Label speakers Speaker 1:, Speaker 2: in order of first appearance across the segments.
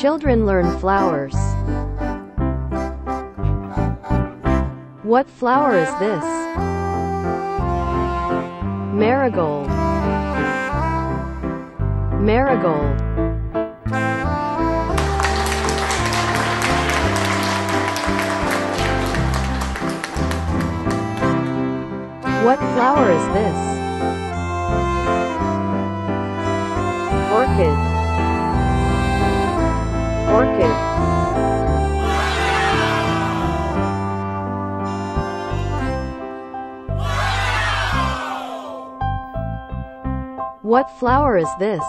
Speaker 1: Children learn flowers. What flower is this? Marigold. Marigold. What flower is this? Orchid. Orchid. What flower is this?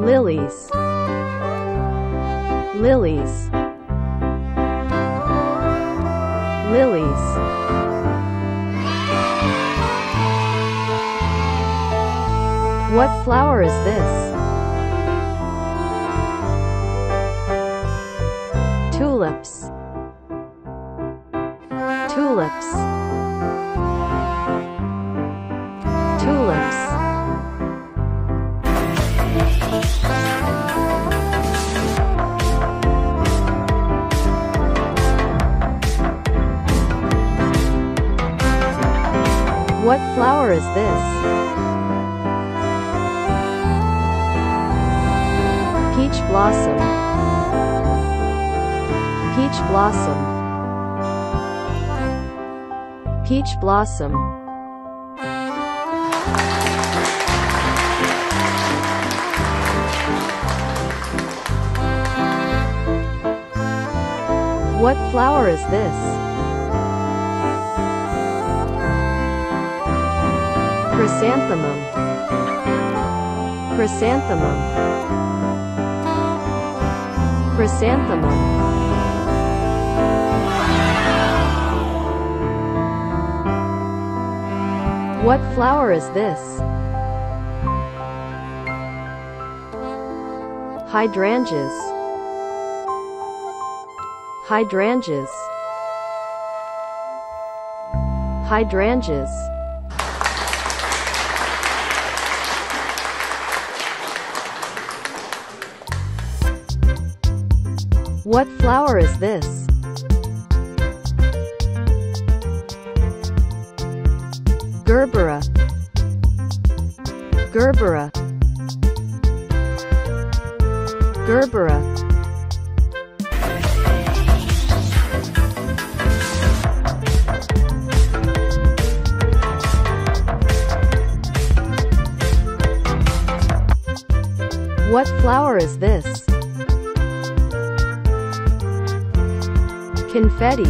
Speaker 1: Lilies. Lilies. Lilies. What flower is this? Tulips. Tulips. Tulips. What flower is this? Peach blossom. Peach blossom. Peach blossom. What flower is this? Chrysanthemum. Chrysanthemum. Chrysanthemum. What flower is this? Hydrangeas. Hydrangeas. Hydrangeas. What flower is this? Gerbera. Gerbera. Gerbera. What flower is this? Confetti.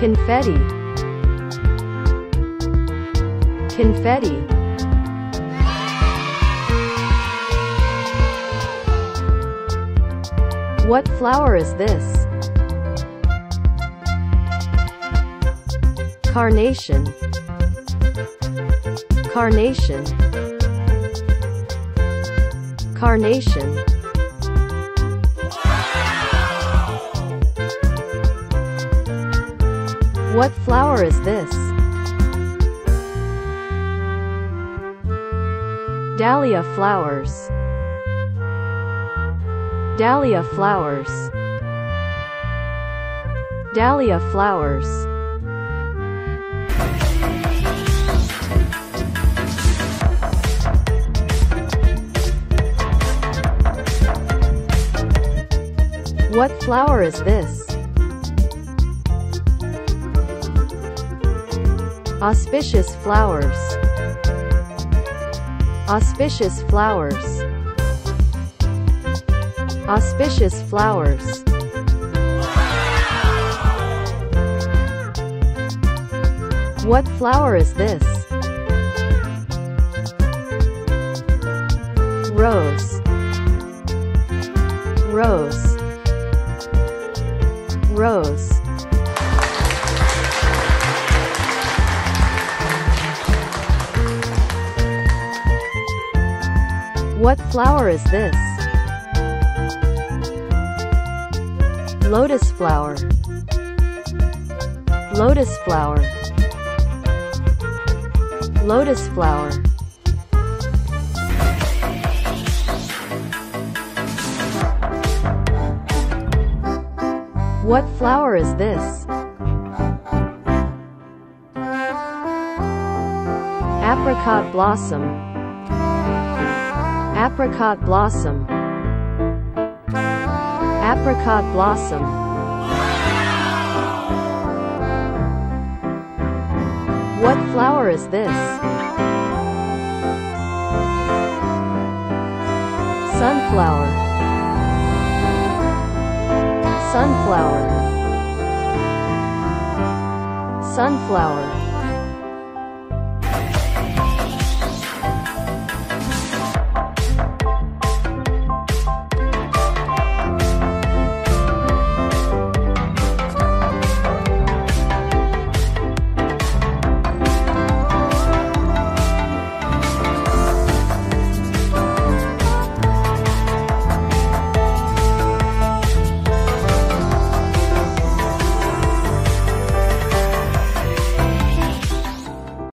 Speaker 1: Confetti. Confetti. What flower is this? Carnation. Carnation. Carnation. What flower is this? Dahlia flowers. Dahlia flowers. Dahlia flowers. What flower is this? Auspicious flowers. Auspicious flowers. Auspicious flowers. What flower is this? Rose. Rose. Rose. What flower is this? Lotus flower. Lotus flower. Lotus flower. What flower is this? Apricot blossom. Apricot blossom. Apricot blossom. What flower is this? Sunflower. Sunflower. Sunflower.